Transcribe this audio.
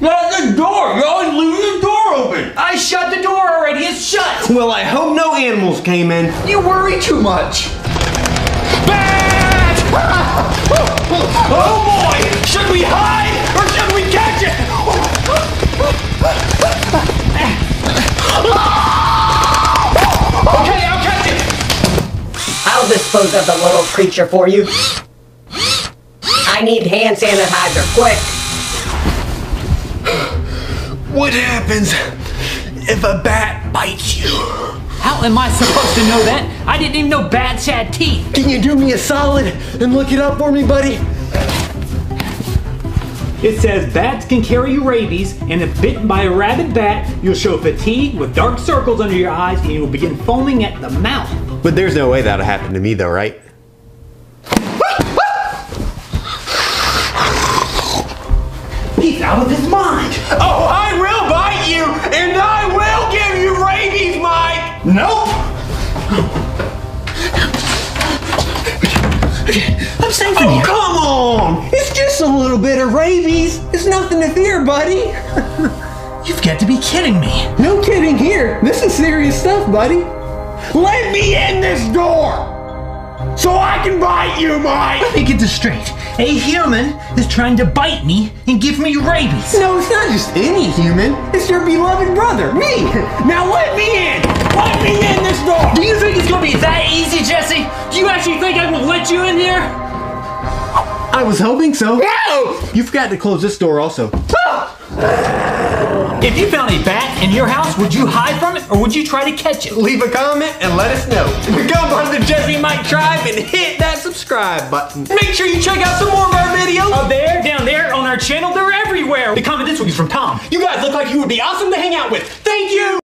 That's the door. You always leave the door open. I shut the door already. It's shut. Well, I hope no animals came in. You worry too much. Bat! oh boy! Should we hide or should we catch it? okay, I'll catch it. I'll dispose of the little creature for you. I need hand sanitizer, quick. What happens if a bat bites you? How am I supposed to know that? I didn't even know bats had teeth. Can you do me a solid and look it up for me, buddy? It says bats can carry you rabies, and if bitten by a rabid bat, you'll show fatigue with dark circles under your eyes and you will begin foaming at the mouth. But there's no way that'll happen to me, though, right? He's out of his mind. Oh, I'm safe in Oh, here. come on! It's just a little bit of rabies. It's nothing to fear, buddy. You've got to be kidding me. No kidding here. This is serious stuff, buddy. Let me in this door, so I can bite you, Mike. Let me get this straight. A human is trying to bite me and give me rabies. No, it's not just any human. It's your beloved brother, me. Now let me in. Let me in this door. Do you think it's gonna be that easy, Jesse? Do you actually think I will let you in here? I was hoping so. No. You forgot to close this door also. Ah! If you found a bat in your house, would you hide from it or would you try to catch it? Leave a comment and let us know. Become part of the Jesse Mike tribe and hit that subscribe button. Make sure you check out some more of our videos. Up there, down there, on our channel, they're everywhere. The comment this week is from Tom. You guys look like you would be awesome to hang out with. Thank you.